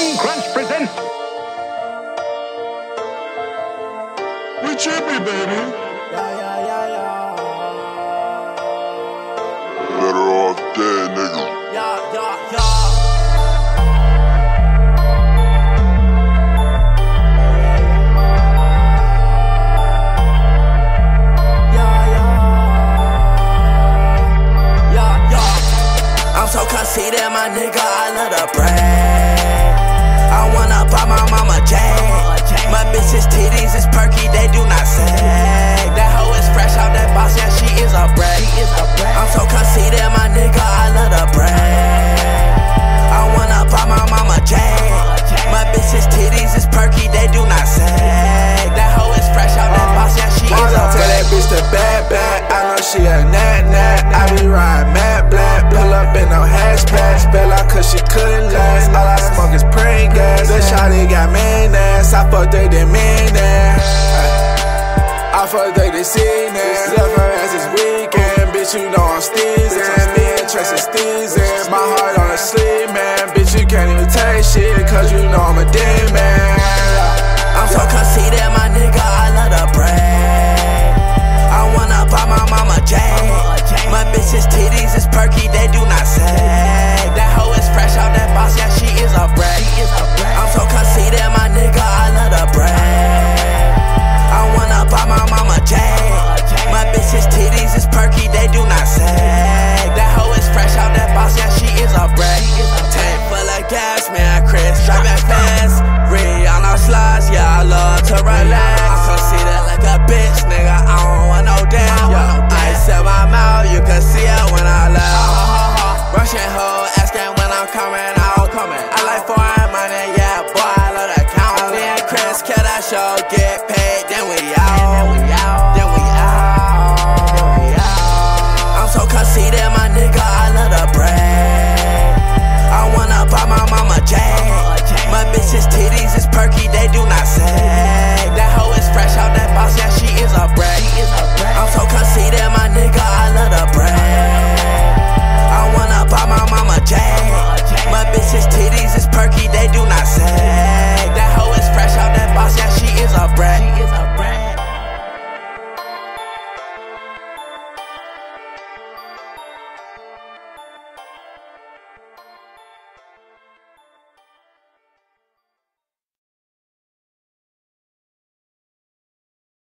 Captain Crunch presents. We trippy, baby. Yeah, yeah, yeah, yeah. Better off dead, nigga. I'm so conceited, my nigga, I love to brag. I wanna buy my mama jag. My bitch's titties is perky, they do not sag. That hoe is fresh out that box, yeah, she is a brag. I'm so conceited, my nigga, I love to brag. I wanna buy my mama jag. My bitch's titties is perky, they do not sag. That hoe is fresh out that box, yeah, she is a up to that bitch the bad bad. I know she a nat nat. I be riding mad black. Pull up in no hatchback. Spell out cause she couldn't I fucked her this evening. Left her ass this weekend. Bitch, you know I'm steezing. Me and Tracy steezing. My heart on the sleeve, man. Bitch, you can't even take shit. Cause you know I'm a demon. I'm so conceited, my nigga, I love to brag. I wanna buy my mama jag. My bitch's titties is perky, they do not sag. That hoe is fresh out that box, yeah, she is a brag. I'm so conceited, coming, all coming. I like foreign money, yeah, boy, I love that count. Me and Chris, kill that show get paid? Then we out.